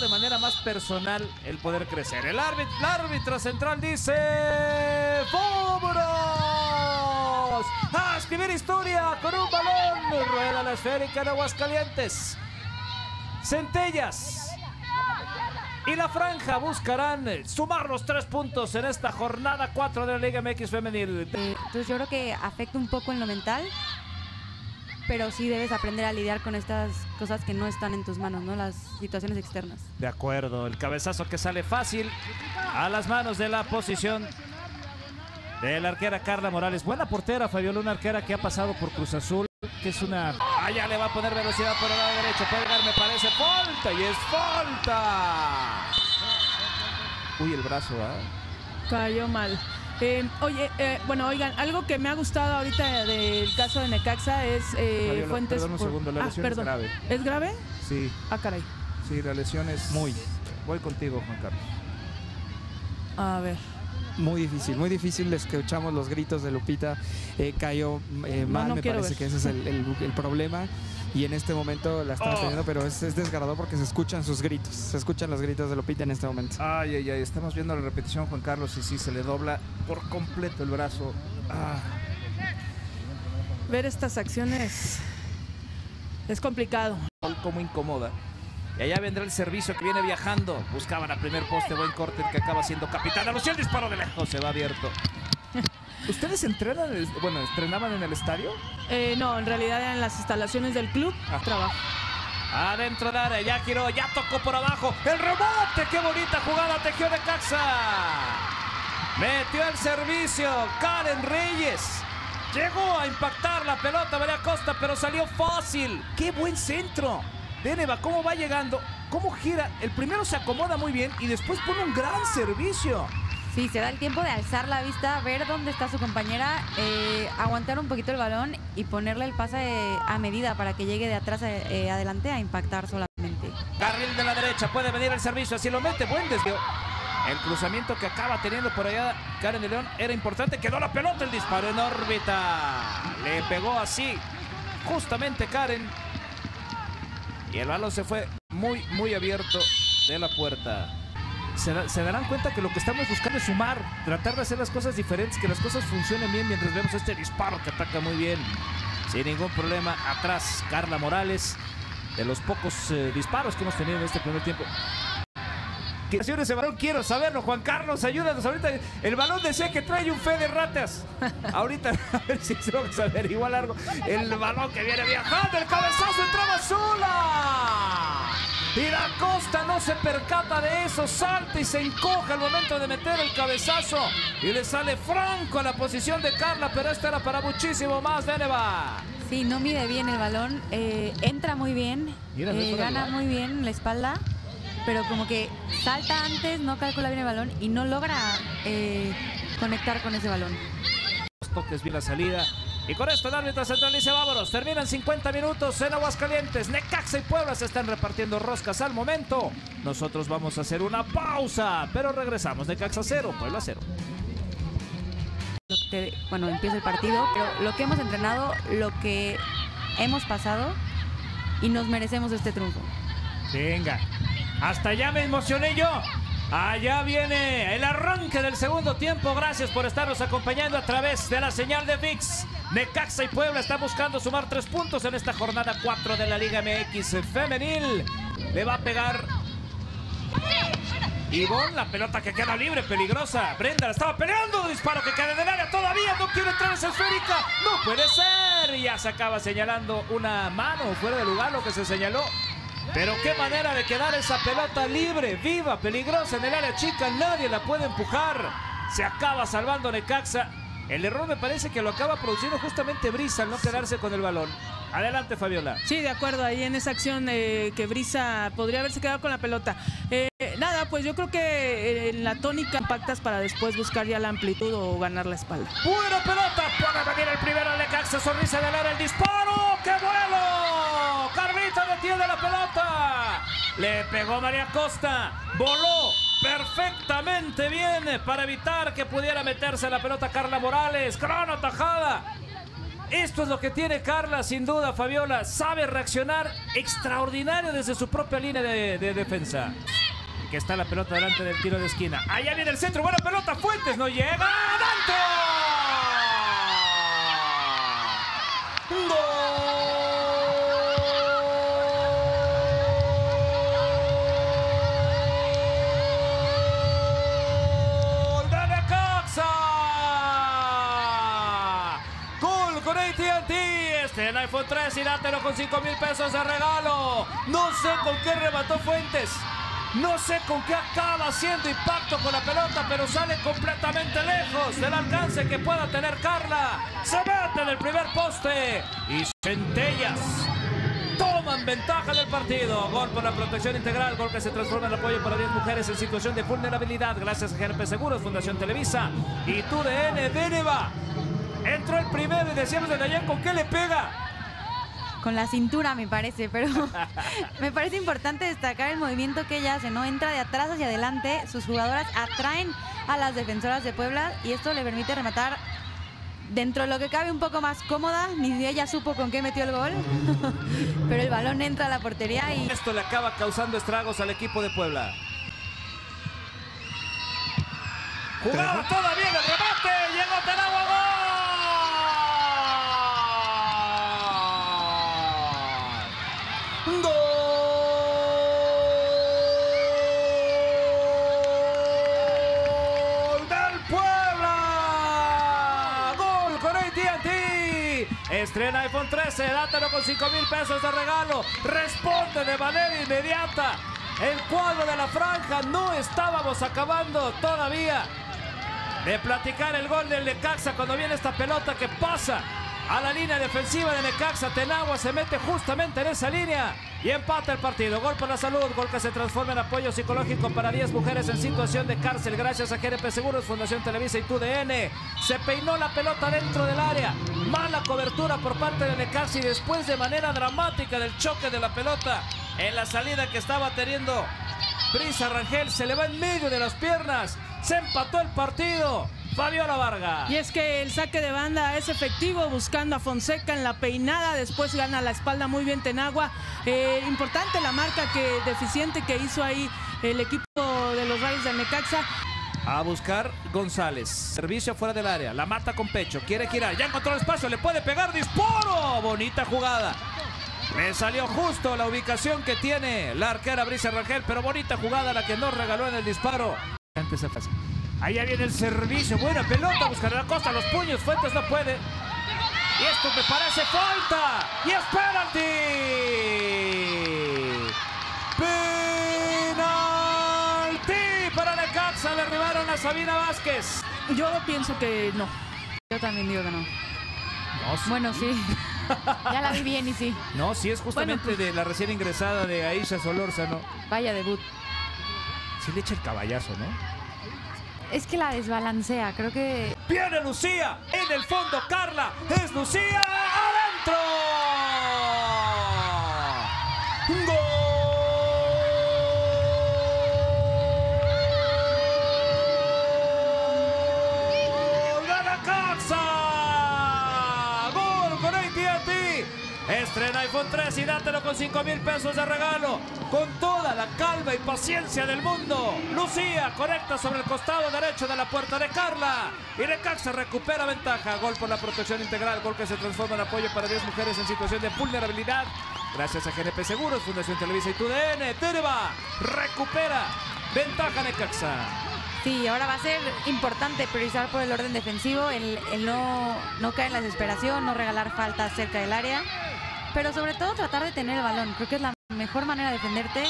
de manera más personal el poder crecer. El árbitro, central dice... ¡Vámonos! A escribir historia con un balón. Rueda la esférica de Aguascalientes. Centellas y la franja buscarán sumar los tres puntos en esta jornada 4 de la Liga MX Femenil. Eh, entonces yo creo que afecta un poco en lo mental, pero sí debes aprender a lidiar con estas cosas que no están en tus manos, ¿no? Las situaciones externas. De acuerdo, el cabezazo que sale fácil a las manos de la posición de la arquera Carla Morales. Buena portera, Fabiola, una arquera que ha pasado por Cruz Azul, que es una... Allá le va a poner velocidad por el lado derecho. Puede dar, me parece, falta y es falta. Uy, el brazo, ¿ah? Cayó mal. Eh, oye, eh, bueno, oigan, algo que me ha gustado ahorita del caso de Necaxa es eh, Fabiola, Fuentes. perdón un por- segundo, la Ah, lesión es grave. ¿Es grave? Sí, Ah, caray. sí, la lesión es muy. Voy contigo, Juan Carlos. A ver. Muy difícil, muy difícil. Escuchamos los gritos de Lupita. eh, cayó eh, No, mal, no me quiero parece ver. que ese es el, el- el problema. Y en este momento la están Oh. teniendo, pero es, es desgarrador porque se escuchan sus gritos. Se escuchan los gritos de Lupita en este momento. Ay, ay, ay, estamos viendo la repetición, Juan Carlos, y sí, se le dobla por completo el brazo. Ah, Ver estas acciones es complicado. como incomoda. Y allá vendrá el servicio que viene viajando. Buscaban a primer poste, buen corte, el que acaba siendo capitán. Anunció el disparo de lejos, se va abierto. ¿Ustedes entrenan, en el- bueno, entrenaban en el estadio? Eh, no, en realidad eran las instalaciones del club. Ah. Trabajo. Adentro de área, ya giró, ya tocó por abajo. El rebote, qué bonita jugada tejió de Caxa. Metió el servicio, Karen Reyes. Llegó a impactar la pelota María Costa, pero salió fácil. Qué buen centro. Deneva, cómo va llegando, cómo gira. El primero se acomoda muy bien y después pone un gran servicio. Sí, se da el tiempo de alzar la vista, ver dónde está su compañera, eh, aguantar un poquito el balón y ponerle el pase eh, a medida para que llegue de atrás eh, adelante a impactar solamente. Carril de la derecha, puede venir el servicio, así lo mete, buen desvío. El cruzamiento que acaba teniendo por allá Karen de León era importante, quedó la pelota, el disparo en órbita. Le pegó así, justamente Karen. Y el balón se fue muy, muy abierto de la puerta. Se, da- se darán cuenta que lo que estamos buscando es sumar, tratar de hacer las cosas diferentes, que las cosas funcionen bien mientras vemos este disparo que ataca muy bien. Sin ningún problema, atrás Carla Morales, de los pocos eh, disparos que hemos tenido en este primer tiempo. ¿Qué acciones ese balón? Quiero saberlo, Juan Carlos, ayúdanos. Ahorita el balón decía que trae un fe de ratas. Ahorita, a ver si se vamos a ver igual largo. El balón que viene viajando, el cabezazo entraba sola. Y la Costa no se percata de eso, salta y se encoja al momento de meter el cabezazo. Y le sale franco a la posición de Carla, pero esta era para muchísimo más, Deneva. Sí, no mide bien el balón, eh, entra muy bien, eh, de gana muy bien la espalda, pero como que salta antes, no calcula bien el balón y no logra eh, conectar con ese balón. Los toques bien la salida. Y con esto el árbitro central dice vámonos. Terminan 50 minutos en Aguascalientes. Necaxa y Puebla se están repartiendo roscas al momento. Nosotros vamos a hacer una pausa, pero regresamos. Necaxa 0, Puebla 0. Lo que te- bueno, empieza el partido, pero lo que hemos entrenado, lo que hemos pasado y nos merecemos este triunfo. Venga, hasta allá me emocioné yo. Allá viene el arranque del segundo tiempo. Gracias por estarnos acompañando a través de la señal de VIX. Necaxa y Puebla están buscando sumar tres puntos en esta jornada 4 de la Liga MX femenil. Le va a pegar Ivonne, la pelota que queda libre, peligrosa. Brenda la estaba peleando, disparo que queda en el área todavía, no quiere entrar esa esférica. No puede ser. Ya se acaba señalando una mano fuera de lugar, lo que se señaló. Pero qué manera de quedar esa pelota libre, viva, peligrosa en el área chica, nadie la puede empujar. Se acaba salvando Necaxa. El error me parece que lo acaba produciendo justamente Brisa al no quedarse con el balón. Adelante, Fabiola. Sí, de acuerdo, ahí en esa acción eh, que Brisa podría haberse quedado con la pelota. Eh, nada, pues yo creo que eh, en la tónica impactas para después buscar ya la amplitud o ganar la espalda. Buena pelota, puede venir el primero de Necaxa, sonrisa del área, el disparo, ¡qué vuelo! Carlita detiene la pelota, le pegó María Costa, voló perfectamente bien para evitar que pudiera meterse la pelota Carla Morales, gran tajada. Esto es lo que tiene Carla, sin duda, Fabiola. Sabe reaccionar extraordinario desde su propia línea de, de defensa. Que está la pelota delante del tiro de esquina. Allá viene el centro, buena pelota, Fuentes no llega. ¡Adentro! ¡Gol AT&T! Este en iPhone 3 y dátelo con 5 mil pesos de regalo. No sé con qué remató Fuentes. No sé con qué acaba haciendo impacto con la pelota, pero sale completamente lejos del alcance que pueda tener Carla. Se mete en el primer poste y Centellas toman ventaja del partido. Gol por la protección integral, gol que se transforma en apoyo para 10 mujeres en situación de vulnerabilidad. Gracias a GNP Seguros, Fundación Televisa y TUDN Deneva. Entró el primero y decíamos de allá con qué le pega. Con la cintura, me parece, pero me parece importante destacar el movimiento que ella hace, ¿no? Entra de atrás hacia adelante, sus jugadoras atraen a las defensoras de Puebla y esto le permite rematar dentro de lo que cabe un poco más cómoda, ni ella supo con qué metió el gol, pero el balón entra a la portería y Esto le acaba causando estragos al equipo de Puebla. Jugada todavía el remate, llegó Tenagua, Estrena iPhone 13, dátelo con 5 mil pesos de regalo. Responde de manera inmediata. El cuadro de la franja no estábamos acabando todavía de platicar el gol del Necaxa cuando viene esta pelota que pasa a la línea defensiva de Necaxa. Tenagua se mete justamente en esa línea y empata el partido. Gol por la salud, gol que se transforma en apoyo psicológico para 10 mujeres en situación de cárcel. Gracias a GNP Seguros, Fundación Televisa y TUDN. Se peinó la pelota dentro del área. Mala cobertura por parte de Necaxa y después de manera dramática del choque de la pelota en la salida que estaba teniendo Brisa Rangel se le va en medio de las piernas. Se empató el partido. Fabiola Vargas. Y es que el saque de banda es efectivo, buscando a Fonseca en la peinada, después gana la espalda muy bien Tenagua. Eh, importante la marca que deficiente que hizo ahí el equipo de los Rayos del Necaxa. A buscar González. Servicio fuera del área. La mata con pecho. Quiere girar. Ya encontró el espacio. Le puede pegar. Disparo. Bonita jugada. Le salió justo la ubicación que tiene la arquera Brisa Rangel. Pero bonita jugada la que nos regaló en el disparo. Antes de fácil. Allá viene el servicio. Buena pelota. Buscar la costa. Los puños. Fuentes no puede. Y esto me parece falta. Y es penalti. Penalti para Necaxa. Le arribaron a Sabina Vázquez. Yo pienso que no. yo también digo que no. No, sí. Bueno, sí. ya la vi bien y sí. No, sí es justamente Bueno, pues- de la recién ingresada de Aisha Solórzano. Vaya debut. Sí le echa el caballazo, ¿no? Es que la desbalancea, creo que Viene Lucía, en el fondo Carla, es Lucía, IPhone 3 y dátelo con 5 mil pesos de regalo. Con toda la calma y paciencia del mundo. Lucía conecta sobre el costado derecho de la puerta de Carla. Y Necaxa recupera ventaja. Gol por la protección integral. Gol que se transforma en apoyo para 10 mujeres en situación de vulnerabilidad. Gracias a GNP Seguros, Fundación Televisa y TUDN. Teneva recupera ventaja Necaxa. Sí, ahora va a ser importante priorizar por el orden defensivo, el, el no, no caer en la desesperación, no regalar faltas cerca del área, pero sobre todo tratar de tener el balón. Creo que es la mejor manera de defenderte.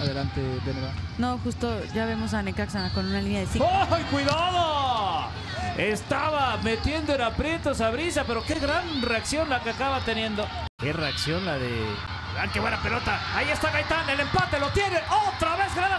Adelante, Deneva. No, justo ya vemos a Necaxa con una línea de 5. ¡Ay, cuidado! Estaba metiendo en aprietos a Brisa, pero qué gran reacción la que acaba teniendo. Qué reacción la de... ¡Ah, qué buena pelota! Ahí está Gaitán, el empate lo tiene. Otra vez gran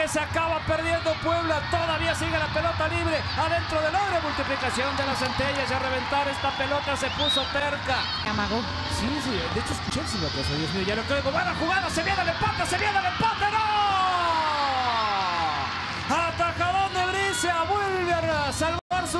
que se acaba perdiendo Puebla, todavía sigue la pelota libre adentro del área. Multiplicación de las centellas y a reventar esta pelota se puso terca. Amagó. Sí, sí, de hecho escuché el silbatazo, Dios mío, ya lo creo. Buena jugada, se viene el empate, se viene el empate, ¡no! Atajadón de Bricia, vuelve a salvar su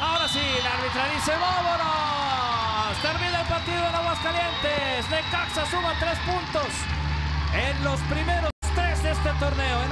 Ahora sí, la árbitra dice, vámonos. Termina el partido en Aguascalientes. Necaxa suma tres puntos en los primeros este torneo.